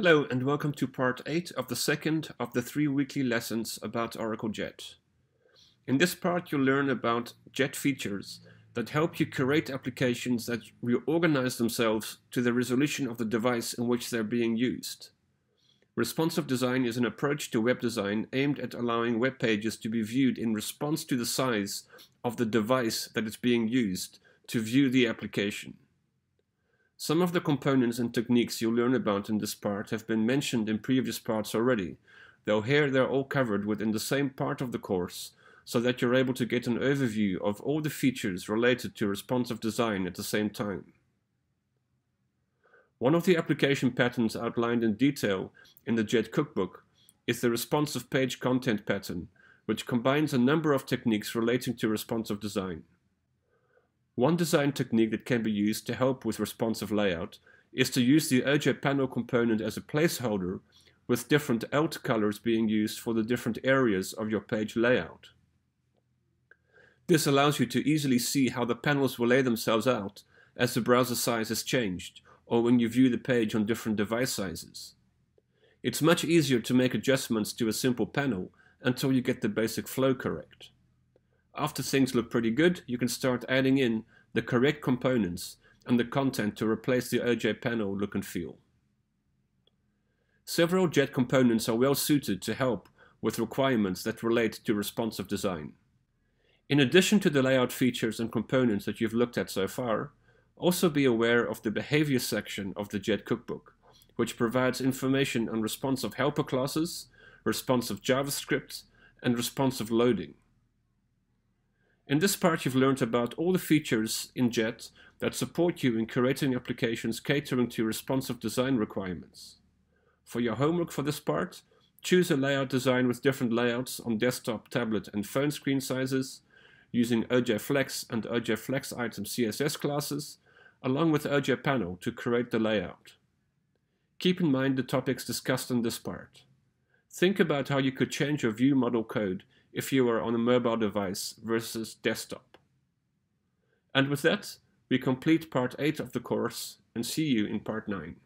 Hello and welcome to part 8 of the second of the three weekly lessons about Oracle JET. In this part you'll learn about JET features that help you create applications that reorganize themselves to the resolution of the device in which they're being used. Responsive design is an approach to web design aimed at allowing web pages to be viewed in response to the size of the device that is being used to view the application. Some of the components and techniques you'll learn about in this part have been mentioned in previous parts already, though here they're all covered within the same part of the course, so that you're able to get an overview of all the features related to responsive design at the same time. One of the application patterns outlined in detail in the JET cookbook is the responsive page content pattern, which combines a number of techniques relating to responsive design. One design technique that can be used to help with responsive layout is to use the OJ panel component as a placeholder with different alt colors being used for the different areas of your page layout. This allows you to easily see how the panels will lay themselves out as the browser size is changed or when you view the page on different device sizes. It's much easier to make adjustments to a simple panel until you get the basic flow correct. After things look pretty good, you can start adding in the correct components and the content to replace the OJ panel look and feel. Several JET components are well suited to help with requirements that relate to responsive design. In addition to the layout features and components that you've looked at so far, also be aware of the behavior section of the JET cookbook, which provides information on responsive helper classes, responsive JavaScript, and responsive loading. In this part you've learned about all the features in JET that support you in creating applications catering to responsive design requirements. For your homework for this part, choose a layout design with different layouts on desktop, tablet and phone screen sizes, using OJ Flex and OJ Flex item CSS classes, along with OJ Panel to create the layout. Keep in mind the topics discussed in this part. Think about how you could change your view model code if you are on a mobile device versus desktop. And with that, we complete part 8 of the course and see you in part 9.